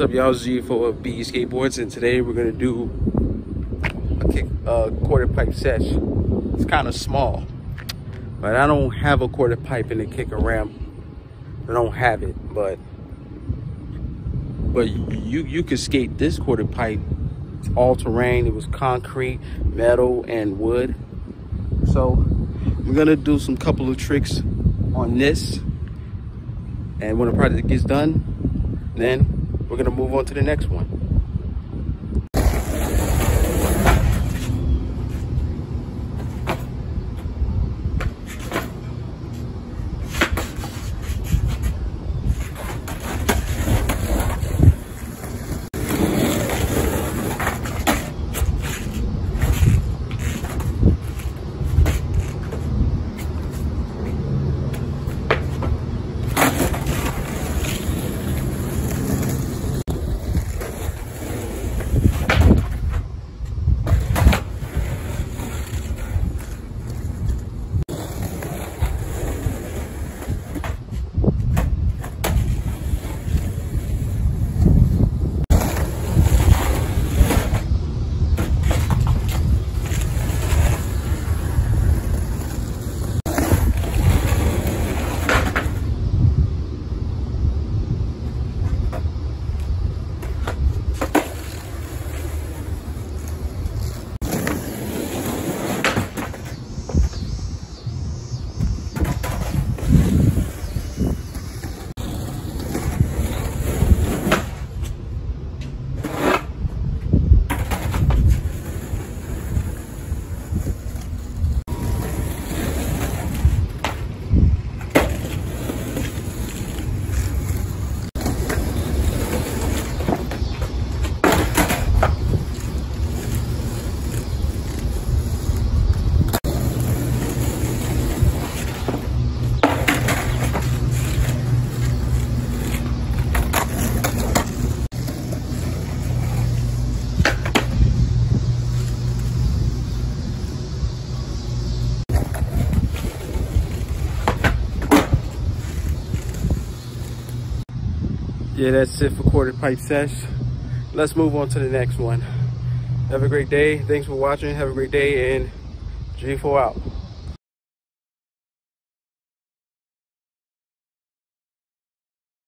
What's up, y'all? Z for BE Skateboards, and today we're gonna do a kick, uh, quarter pipe sesh. It's kind of small, but I don't have a quarter pipe in the kicker ramp. I don't have it, but but you you could skate this quarter pipe. It's all terrain. It was concrete, metal, and wood. So we're gonna do some couple of tricks on this, and when the project gets done, then we're gonna move on to the next one. Yeah, that's it for quarter pipe sesh. Let's move on to the next one. Have a great day. Thanks for watching. Have a great day and G4 out.